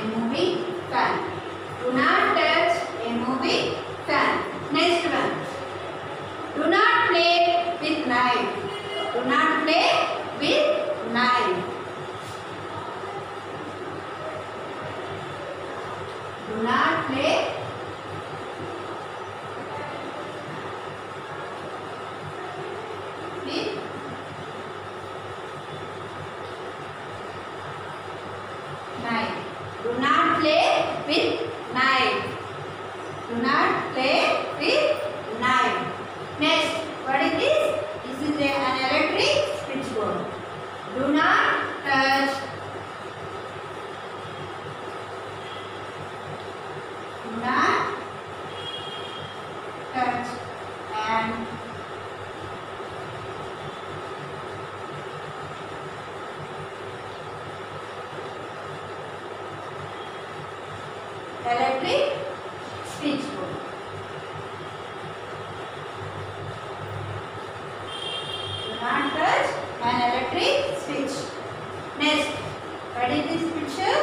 a moving fan. Do not touch a moving fan. Next one. Do not play with knife. Do not play with knife. Do not play with knife. Do not play with knife. Next, what is this? This is an electric switchboard. Do not touch. Do not touch and electric switchboard. Do not touch an electric switch. Next, is this picture?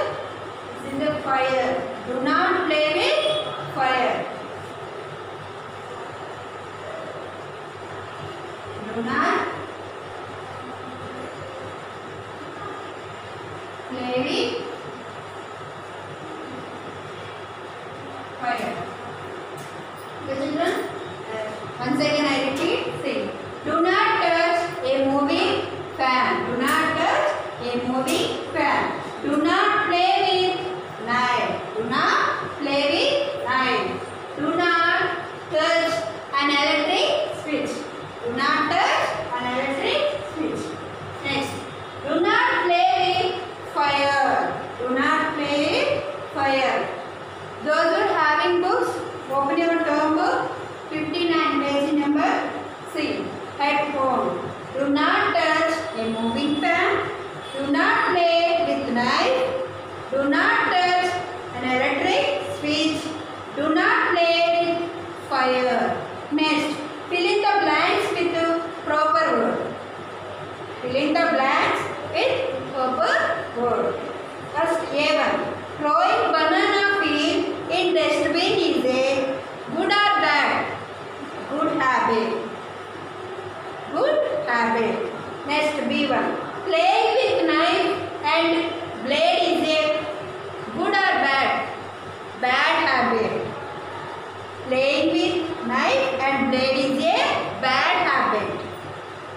This is the fire. Do not play with fire. Do not play with fire. Okay, children. Once again, I repeat. Say, do not touch a moving fan. Do not touch a moving fan. Do not play with knife. Do not play with knife. Do not touch an electric switch. Do not touch an electric switch. Next, do not play with fire. Do not play with fire. Those who are having books, open your book, 59 page number C. At home. Do not touch a moving fan. Do not play with knife. Do not touch an electric switch. Do not play with fire. Next, fill in the blanks with the proper word. Fill in the Next, B1. Playing with knife and blade is a good or bad? Bad habit. Playing with knife and blade is a bad habit.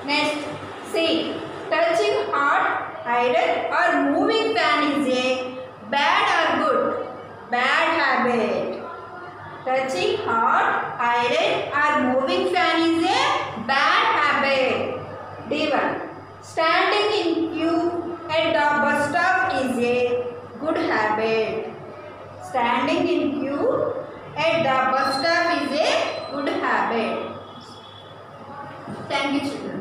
Next, C. Touching hot iron or moving fan is a bad or good? Bad habit. Touching hot habit. Standing in queue at the bus stop is a good habit. Thank you children.